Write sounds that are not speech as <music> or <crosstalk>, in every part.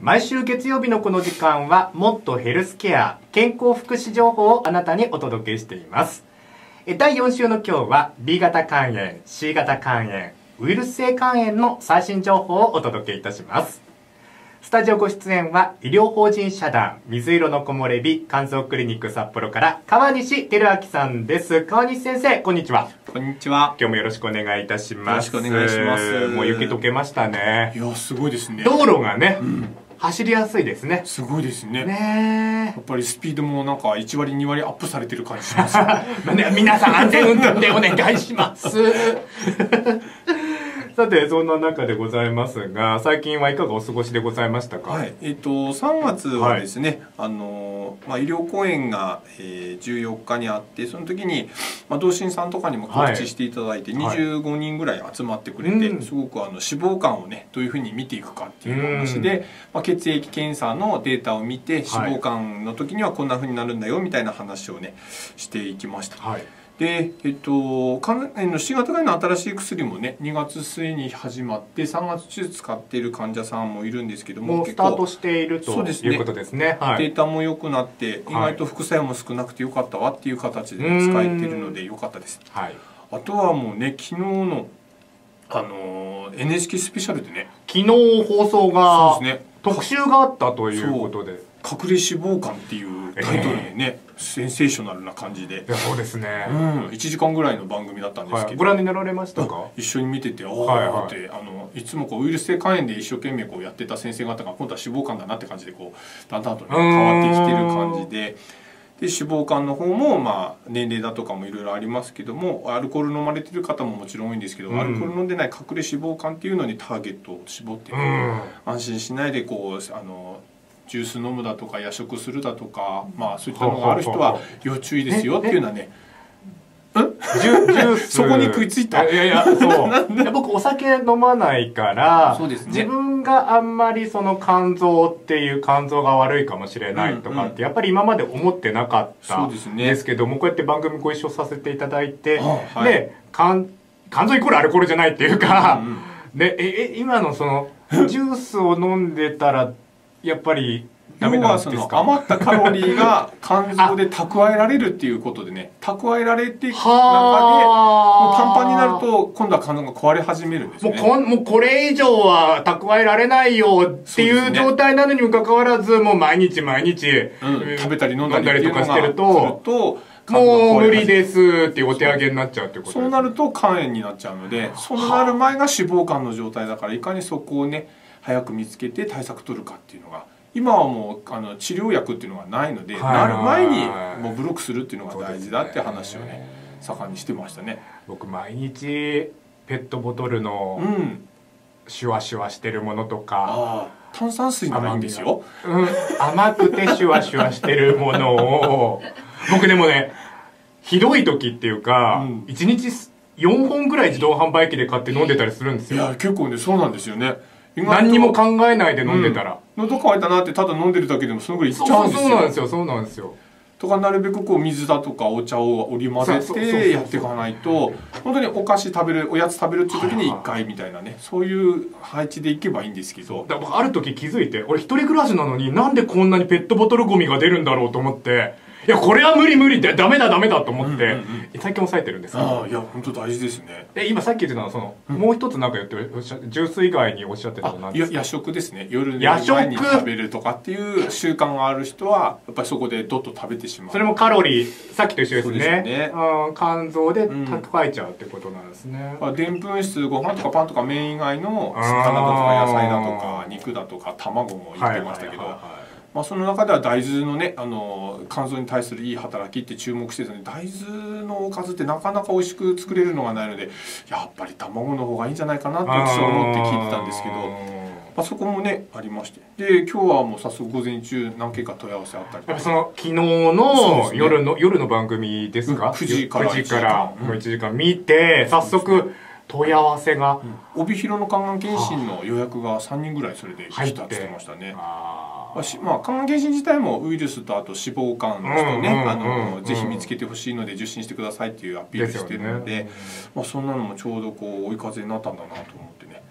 毎週月曜日のこの時間はもっとヘルスケア健康福祉情報をあなたにお届けしています。え第4週の今日は B 型肝炎 C 型肝炎ウイルス性肝炎の最新情報をお届けいたします。スタジオご出演は医療法人社団水色の木漏れ日肝臓クリニック札幌から川西照明さんです。川西先生こんにちは。こんにちは。今日もよろしくお願いいたします。よろしくお願いします。もう雪解けましたね。いや、すごいですね。道路がね、走りやすいですねすごいですね。ねやっぱりスピードもなんか1割2割アップされてる感じします。え <laughs> ね皆さん安全運転でお願いします <laughs> さてそんな中でございますが最近はいかがお過ごしでございましたか、はい、えっ、と3月はですね、あのまあ医療講演が、えー、14日にあってその時にまあ同心さんとかにも告知していただいて、はい。25人ぐらい集まってくれて、うん。すごくあの脂肪肝をねどういうふうに見ていくかっていう話で、まあ血液検査のデータを見て脂肪肝の時にはこんなふうになるんだよみたいな話をねしていきました。はいで、えっと、肝炎の C 型肝炎の新しい薬もね2月末に始まって3月中使っている患者さんもいるんですけどももうスタートしているとそうですね。いうことですね。はい。データも良くなって、意外と副作用も少なくてよかったわっていう形で使えてるのでよかったです。はい。あとはもうね昨日のあのー NHK スペシャルでね昨日放送がそうですね。特集があったということで。隠れ脂肪肝っていうタイトルでね、センセーショナルな感じで。そうですね、うん、1時間ぐらいの番組だったんですはい、けど、ご覧になられましたか？一緒に見てて「ああ」はいはい。って、あのいつもこうウイルス性肝炎で一生懸命こうやってた先生方が今度は脂肪肝だなって感じでこうだんだんと、ね、変わってきてる感じで。で脂肪肝の方も、まあ、年齢だとかもいろいろありますけどもアルコール飲まれてる方ももちろん多いんですけど、うん。アルコール飲んでない隠れ脂肪肝っていうのにターゲットを絞って、うん。安心しないでこうあのジュース飲むだとか夜食するだとか、まあ、そういったのがある人は要注意ですよっていうのはね。そこに食いついた。いやいやそう。<laughs> 僕お酒飲まないからそうですね。自分があんまりその肝臓っていう肝臓が悪いかもしれないとかって、やっぱり今まで思ってなかったそうですけどもこうやって番組ご一緒させていただいて、で肝肝臓イコールアルコールじゃないっていうか、でええ今のそのジュースを飲んでたらやっぱり要はそのなんですか？余ったカロリーが肝臓で蓄えられるっていうことでね <laughs> 蓄えられていく中でもうはパンパンになると今度は肝臓が壊れ始めるんですね。もうこんもうこれ以上は蓄えられないよっていそう状態なのにもかかわらず、もう毎日毎日、うん。食べたり飲んだりとかしてる来と、ともう無理すですっていうお手上げになっちゃうってことそうなると肝炎になっちゃうのでそうなる前が脂肪肝の状態だからいかにそこをね早く見つけて対策取るかっていうのが今はもうあの治療薬っていうのがないので、はいなる前にもうブロックするっていうのが大事だって話をね盛んにしてましたね。僕毎日ペットボトルうのん、シュワシュワしてるものとか、ああ炭酸水ならいいんですよ。うん、甘くてシュワシュワしてるものを <laughs> 僕でもねひどい時っていうか、うん一1日4本ぐらい自動販売機で買って飲んでたりするんですよいや結構ねそうなんですよね。何にも考えないで飲んでたら、喉乾いたなってただ飲んでるだけでもそのぐらいいっちゃうんですよ。そうなんですよ。そうなんですよ。とかなるべくこう水だとかお茶を織り交ぜてやっていかないと本当にお菓子食べるおやつ食べるっていう時に1回みたいなね。そういう配置でいけばいいんですけど。だから僕ある時気づいて俺一人暮らしなのになんでこんなにペットボトルゴミが出るんだろうと思っていやこれは無理無理。ってダメだダメだと思って、最近抑えてるんですけあどあいや本当大事ですね。で今さっき言ってたのはその、もう一つなんか言っておっしゃジュース以外におっしゃってたのなんですか？夜食ですね。夜前に食？べるとかっていう習慣がある人はやっぱりそこでどっと食べてしまう。それもカロリーさっきと一緒ですね。ですよね。うん肝臓でうん。蓄えちゃうってことなんですね、でんぷん質ご飯とかパンとか麺以外の魚だとか野菜だとか肉だとか卵も言ってましたけど、はいはいはいはいまあ、その中では大豆のねあの肝臓に対するいい働きって注目してたので大豆のおかずってなかなか美味しく作れるのがないのでやっぱり卵の方がいいんじゃないかなって私は思って聞いてたんですけど、まあ、そこもねありまして。で今日はもう早速午前中何件か問い合わせあったりとか。やっぱその昨日のですね。夜の、夜の番組ですか？うん9時から9時から1時間。もう1時間見て早速問い合わせが。帯広の肝がん検診の予約が3人ぐらいそれで来たって言ってましたね。あまあしまあ、肝がん検診自体もウイルスとあと脂肪肝の人ね、うんうんうんあのうんぜひ見つけてほしいので受診してくださいっていうアピールしてるのでねまあ、そんなのもちょうどこう追い風になったんだなと思ってね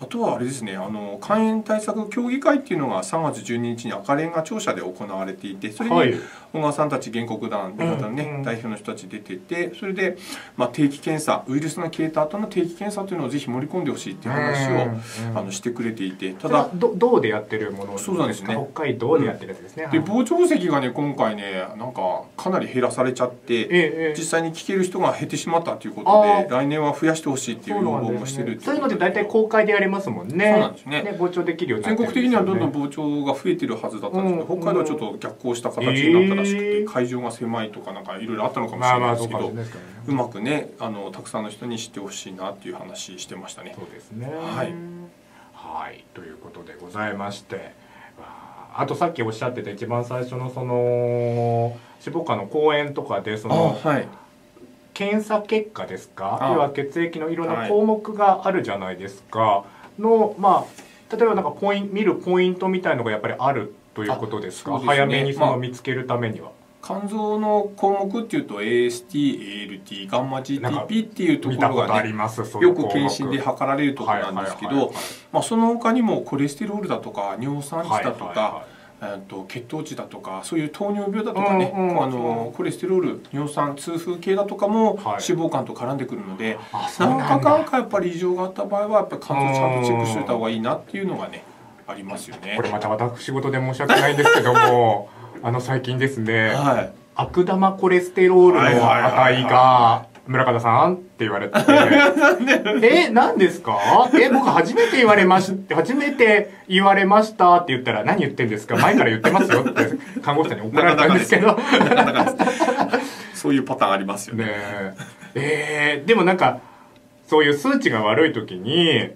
あとはあれですねあの肝炎対策協議会っていうのが3月12日に赤レンガ庁舎で行われていてそれにはい。小川さんたち原告団の方のね、うんうん。代表の人たち出ててそれで、まあ、定期検査ウイルスが消えた後の定期検査というのをぜひ盛り込んでほしいっていう話を、うんあのしてくれていてたただだど道でやってるものそうなんですね。北海道でやってるやつですね、ではい。傍聴席がね今回ねなんかかなり減らされちゃって。ええええ。実際に聞ける人が減ってしまったということで来年は増やしてほしいっていう要望もしてるそういうのって大体公開でやりますもんね。そうなんですね。傍聴できるようになって全国るんですよね。的にはどんどん傍聴が増えてるはずだったんですけど、うん北海道はちょっと逆行した形になったらしくて、えー。会場が狭いとかなんかいろいろあったのかもしれないですけど、そうまくねあのたくさんの人に知ってほしいなっていう話してましたね。そうですね。はい。はい。ということでございまして。ああとさっきおっしゃってた一番最初のその脂肪肝の講演とかでそのはい。検査結果ですか？あ要は血液のいろんはない。項目があるじゃないですか、のまあ例えばなんかポイン見るポイントみたいのがやっぱりあるということですか？ね。早めにそのまあ見つけるためには、肝臓の項目っていうと AST、ALT、ガンマ GTP っていうところがねよく検診で測られるところなんですけどまあその他にもコレステロールだとか尿酸値だとかはえーと血糖値だとかそういう糖尿病だとかね、うんうん。あのコレステロール尿酸痛風系だとかもはい。脂肪肝と絡んでくるので、あそう何なんだ。かかやっぱり異常があった場合はやっぱり肝臓ちゃんとチェックしておいた方がいいなっていうのがねありますよね。こ。れまた私事で申し訳ないんですけども <laughs> あの最近ですねはい。悪玉コレステロールのはいはいはいはい。値が村方さんって言われて <laughs> え何ですか？え僕初めて言われまして初めて言われましたって言ったら何言ってんですか？前から言ってますよって看護師さんに怒られたんですけど。そういうパターンありますよね。ねええーでもなんかそういう数値が悪い時に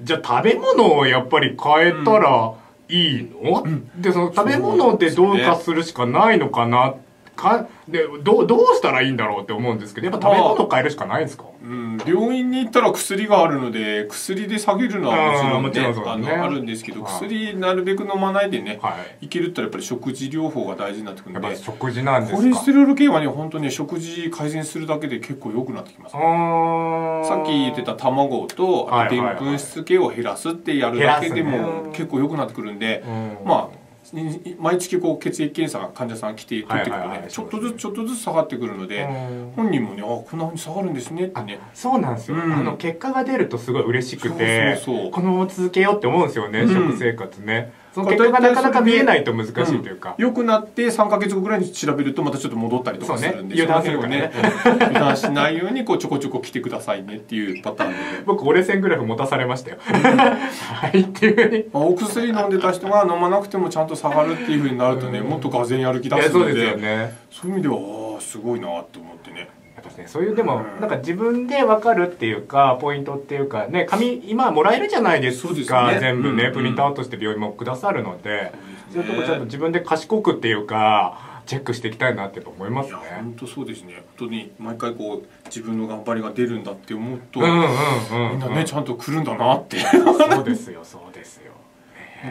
じゃあ食べ物をやっぱり変えたらいいの、でその食べ物でどうかするしかないのかなかでどうどうしたらいいんだろうって思うんですけどやっぱ食べ物変えるしかないんですか？うん、病院に行ったら薬があるので薬で下げるのはもちろん,、ねあのあるんですけどはい。薬なるべく飲まないでね、はい。いけるってやっぱり食事療法が大事になってくるやっので食事なんですか？コレステロール系はね本当に食事改善するだけで結構良くなってきます。さっき言ってた卵とあとでんぷん質系を減らすってやるだけでもね。結構良くなってくるんで、うん。まあい毎月こう血液検査が患者さん来て取ってくるとねちょっとずつちょっとずつ下がってくるのでうん。本人もねあこんなふうに下がるんですねってね。そうなんですよ、うん。あの結果が出るとすごい嬉しくてそうそう。このまま続けようって思うんですよね、うん。食生活ねその結果がなかなか見えないと難しいというか、良くなって3か月後ぐらいに調べるとまたちょっと戻ったりとかするんで油断するからね。油断しないようにこうちょこちょこ来てくださいねっていうパターンで、ね僕折れ線グラフ持たされましたよはい。っていうふうに。まあ、お薬飲んでた人が飲まなくてもちゃんと下がるっていうふうになるとね、うん。もっとがぜんやる気出すので。そうですよね。そういう意味ではああすごいなって思ってねやっぱね。そういうでもうん。なんか自分で分かるっていうかポイントっていうかね紙今もらえるじゃないですかね。全部ね、うんプリントアウトして病院もくださるので、そういうとこちゃんと自分で賢くっていうかチェックしていきたいなって思いますね。本当そうですね。本当に毎回こう自分の頑張りが出るんだって思うと、うんうんうん、みんなねちゃんと来るんだなって。そうですよそうですよ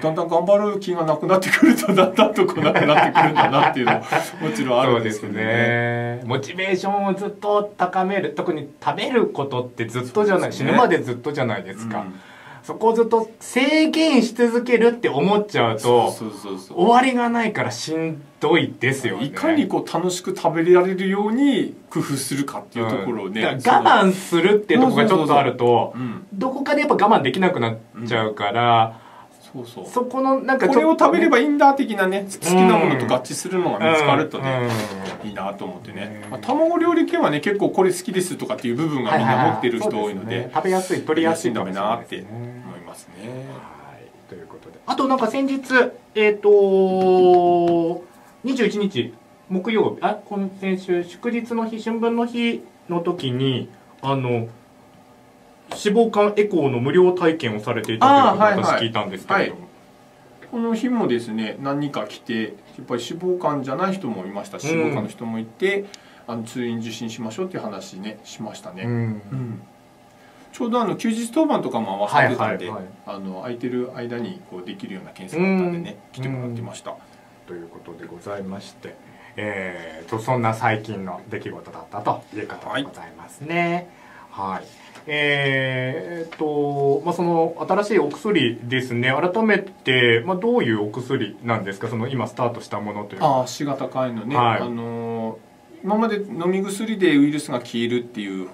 だんだん頑張る気がなくなってくるとだんだんと来なくなってくるんだなっていうのももちろんあるんですけどね。ね。モチベーションをずっと高める特に食べることってずっとじゃない、ね死ぬまでずっとじゃないですか、うん。そこをずっと制限し続けるって思っちゃうと終わりがないからしんどいですよね。いかにこう楽しく食べられるように工夫するかっていうところをね、うん。我慢するっていうところがちょっとあるとうん。どこかでやっぱ我慢できなくなっちゃうから、そうそう。そこのなんかこれを食べればばいいんだ的なね好きなものと合致するのが見つかるとね、うん。いいなと思ってね、うん。まあ卵料理系はね結構これ好きですとかっていう部分がみんな持ってる人多いので,、食べやすい取りやすいかもしれななって思いますね。はい、ということで。あとなんか先日えっ、と21日木曜日。あ今先週祝日の日春分の日の時にあの脂肪肝エコーの無料体験をされていたということをあーはいはい。私聞いたんですけれども、この日もですね何人か来てやっぱり脂肪肝じゃない人もいました。しうん脂肪肝の人もいて、あの通院受診しましょうっていう話ねしましたね、うん。うん。ちょうどあの休日当番とかも合わさってたんで、はいはい。はいあの空いてる間にこうできるような検査だったんでね、来てもらってました、ということでございまして、えー、とそんな最近の出来事だったということでございますね。はい、えーっと、まあ、その新しいお薬ですね、改めて、まあ、どういうお薬なんですか、その今スタートしたものというか。ああ C 型肝炎のね、はい。あのー今まで飲み薬でウイルスが消えるっていう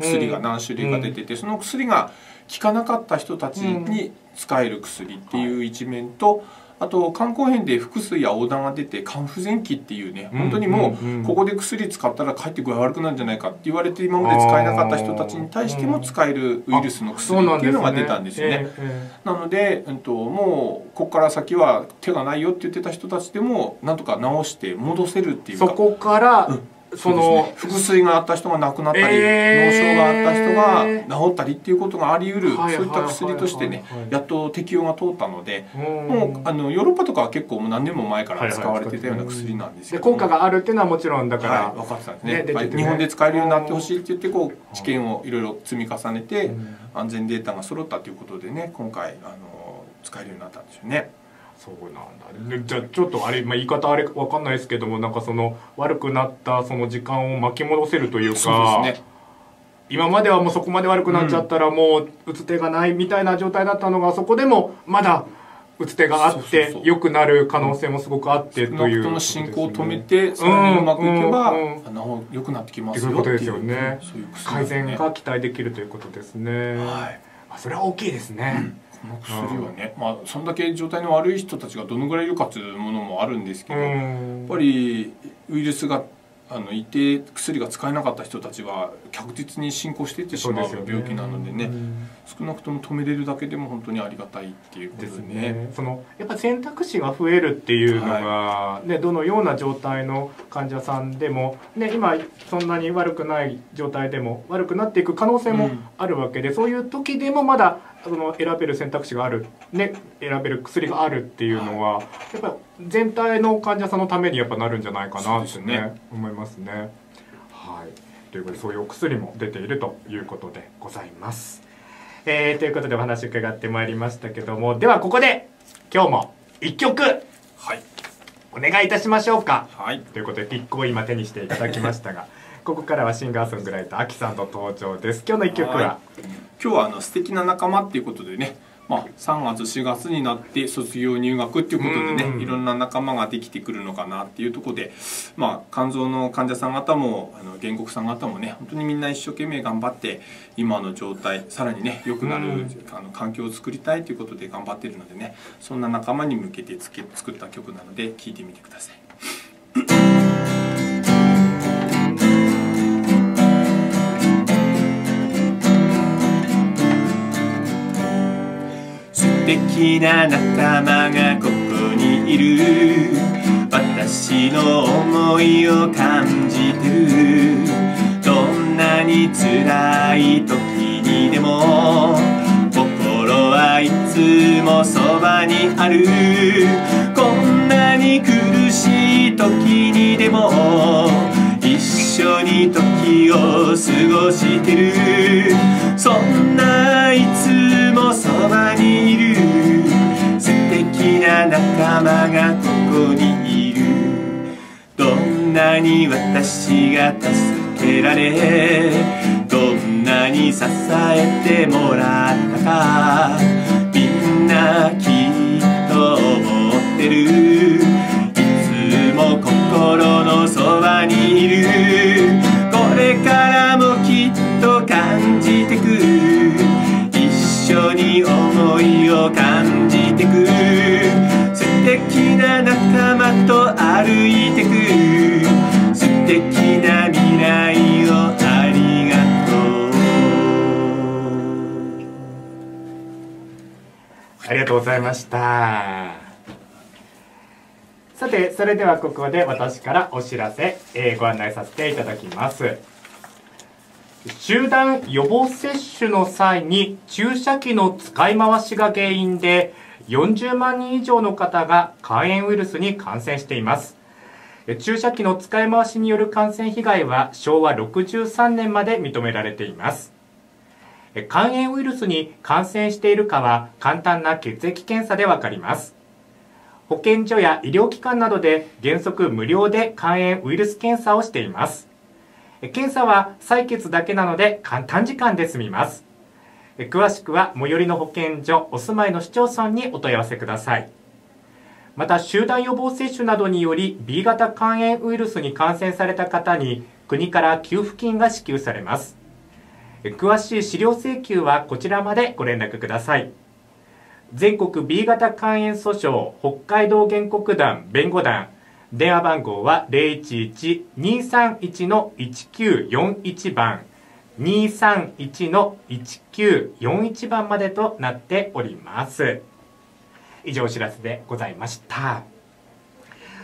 薬が何種類か出てて、その薬が効かなかった人たちに使える薬っていう一面と、あと肝硬変で腹水や横断が出て肝不全期っていうね本当にもうここで薬使ったらかえって具合悪くなるんじゃないかって言われて今まで使えなかった人たちに対しても使えるウイルスの薬っていうのが出たんですよね。なので、うん、ともうここから先は手がないよって言ってた人たちでもなんとか治して戻せるっていうか。えそこから、うんその腹水があった人が亡くなったり、えー。脳症があった人が治ったりっていうことがあり得る、はいそういった薬としてねやっと適用が通ったので、うん。もうあのヨーロッパとかは結構もう何年も前から使われてたような薬なんですけでども効果があるっていうのはもちろんだから、はい、分かってたんですね。日本で使えるようになってほしいって言ってこう知見をいろいろ積み重ねて、うん。安全データが揃ったということでね今回あの使えるようになったんですよね。そうなんだ。でじゃあちょっとあれ、まあ、言い方あれわかんないですけどもなんかその悪くなったその時間を巻き戻せるというかね。今まではもうそこまで悪くなっちゃったらもう打つ手がないみたいな状態だったのがそこでもまだ打つ手があっそうそうそう。て良くなる可能性もすごくあってというとも進行を止めてさらにうまくいけば、うん良くなってきますということですよね。改善ねが期待できるということですね、はいあそれは大きいですね、この薬はね、まあそんだけ状態の悪い人たちがどのぐらいいるかというものもあるんですけうど、やっんぱりウイルスがあのいて薬が使えなかった人たちは確実に進行していってしまう病気なのでねうん。少なくとも止めれるだけでも本当にありがたいっていうことですでねね、そのやっぱ選択肢が増えるっていうのが、ね、どのような状態の患者さんでも、ね、今そんなに悪くない状態でも悪くなっていく可能性もうん。あるわけで、そういう時でもまだその選べる選択肢がある、ね、選べる薬があるっていうのは、やっぱ全体の患者さんのためにやっぱなるんじゃないかなってねね。思いますね。はい、ということでそういうお薬も出ているということでございます。えーということでお話伺ってまいりましたけどもではここで今日も一曲はい。お願いいたしましょうか。はい。ということでピックを今手にしていただきましたがここからはシンガーソングライターアキさんと登場です。今日の一曲は、は今日はあの素敵な仲間っていうことでね、まあ、3月4月になって卒業入学っていうことでね、うん。いろんな仲間ができてくるのかなっていうところで、まあ、肝臓の患者さん方もあの原告さん方もね本当にみんな一生懸命頑張って今の状態さらにね良くなる、うん。あの環境を作りたいということで頑張ってるのでねそんな仲間に向けてつけ作った曲なので聴いてみてください。敵な仲間がここにいる。私の思いを感じてる。どんなに辛い時にでも心はいつもそばにある。こんなに苦しい時にでも一緒に時を過ごしてる。そんないつもそばにいる。仲間がここにいる。どんなに私が助けられどんなに支えてもらったか。みんなきっと思ってる。いつも心のそばにいる。これからもきっと感じてく。一緒に思いを感じな仲間と歩いてく素敵な未来をありがとう。ありがとうございました。さてそれではここで私からお知らせ、えーご案内させていただきます。集団予防接種の際に注射器の使い回しが原因で40万人以上の方が肝炎ウイルスに感染しています。注射器の使い回しによる感染被害は昭和63年まで認められています。え肝炎ウイルスに感染しているかは簡単な血液検査でわかります。保健所や医療機関などで原則無料で肝炎ウイルス検査をしています。検査は採血だけなので短時間で済みます。詳しくは最寄りの保健所お住まいの市町村にお問い合わせください。また集団予防接種などにより B 型肝炎ウイルスに感染された方に国から給付金が支給されます。詳しい資料請求はこちらまでご連絡ください。全国 B 型肝炎訴訟北海道原告団弁護団電話番号は011-231-1941番。231-1941番までとなっております。以上お知らせでございました。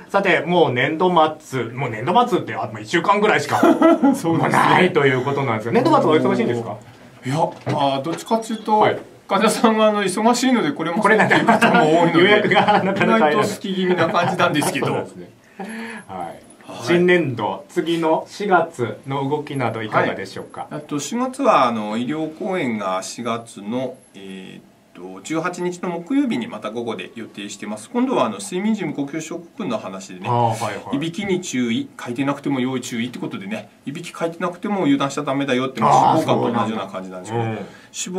さてもう年度末もう年度末ってあ1週間ぐらいしか <laughs> そうないということなんですよ。年度末はお忙しいんですか？いやまあどっちかっていうと、はい。患者さんがあの忙しいのでこれもこれなんか方も多いので <laughs> 予約がなかなか意外と好き気味な感じなんですけど。ね、はい、新年度次の4月の動きなどいかがでしょうか、はい、と4月はあの医療公演が4月の、えー、と18日の木曜日にまた午後で予定してます。今度はあの睡眠時無呼吸症候群の話でね、はいはい、いびきに注意書いてなくても要注意ってことでねいびき書いてなくても油断しちゃダメだよって脂肪肝と同じような感じなんですけど、脂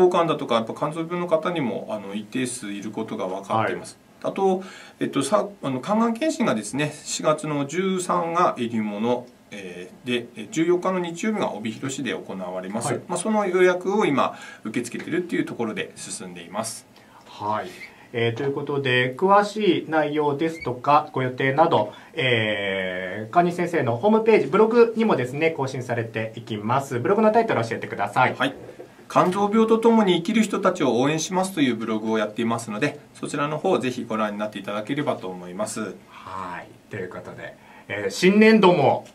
肪肝だとかやっぱ肝臓病の方にもあの一定数いることが分かっています、はい、あと、えっと、さあの肝がん検診がですね4月の13がえりものえー、で14日の日曜日が帯広市で行われます、はい、まあ、その予約を今受け付けているっていうところで進んでいます。はい。えー、ということで詳しい内容ですとかご予定など、えー、カニ先生のホームページブログにもですね更新されていきます。ブログのタイトル教えてください。はい肝臓病とともに生きる人たちを応援しますというブログをやっていますのでそちらの方をぜひご覧になっていただければと思います。はいということで、えー、新年度も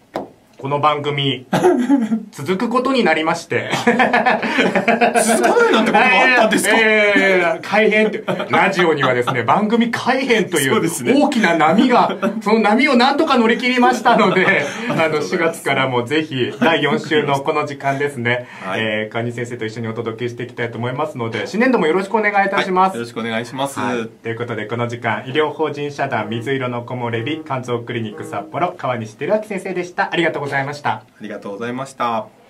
この番組、<laughs> 続くことになりまして。続かないなんてこともあったんですか、えー、改編って、ラジオにはですね、番組改編という大きな波が、<laughs> その波をなんとか乗り切りましたので、あの、4月からもぜひ、第4週のこの時間ですね、はい、えー、カニ先生と一緒にお届けしていきたいと思いますので、新年度もよろしくお願いいたします。はい、よろしくお願いします、はい。ということで、この時間、医療法人社団水色の木漏れ日、肝臓クリニック札幌、川西照明先生でした。ありがとうございました。ありがとうございました。